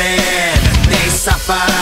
They suffer